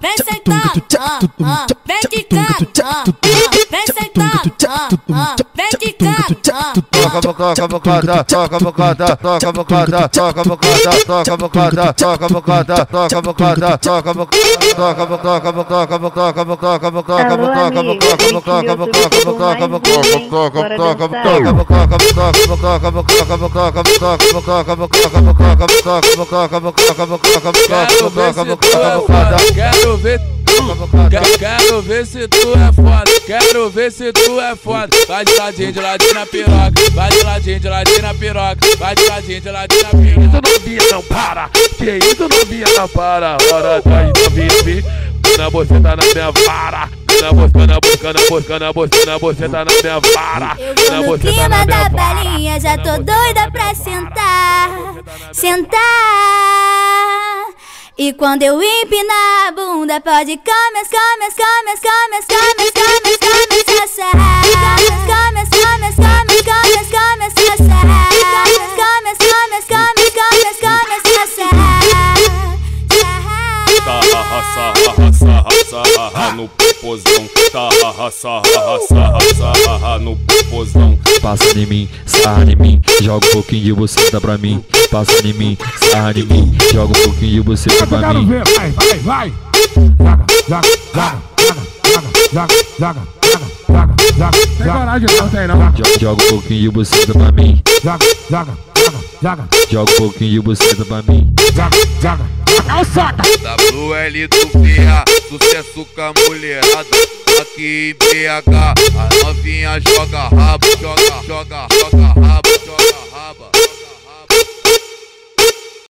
vem sentar, vem quicar, vem sentar, vem quicar. Toca bocada, bocada, toca bocada, toca bocada, toca bocada, toca bocada, toca bocada, toca bocada, toca bocada, toca bocada, toca bocada, toca bocada, toca bocada, toca bocada, toca Quero ver Quero ver se tu é foda, quero ver se tu é foda. Vai de ladinho, de ladinho na piroca, vai de ladinho, de ladinho na piroca, vai de ladinho, de ladinho na piroca. Isso novinha não para, que isso novinha não para. Hora daí novinha vi, na você tá na minha vara. Na busca, na busca, na busca, na busca, na você tá na minha vara. Eu tô no clima da balinha, já tô doida pra sentar, sentar. E quando eu empinar a bunda, pode comes, comes, comes, comes, comes, comes, comes, começar. Comes, comes, comes, comes, comes, começar. Comes, comes, comes, comes, comes, começar. Sarra, popozão. Sarra, sarra, sarra, sarra no popozão. Passa em mim, sarra em mim, joga um pouquinho de você dá pra mim. Passa em mim, sarra em mim, joga um pouquinho de você dá pra mim. Vai, vai, vai. Joga, joga, joga, joga, joga, joga, joga, joga. Tem coragem não tem não. Jo- Joga um pouquinho de você dá pra mim. Joga, joga, joga, joga, Joga um pouquinho de você dá pra mim. joga, joga. Calçada. WL do PA, sucesso com a mulherada. Aqui em BH, a novinha joga rabo, joga, joga, joga rabo.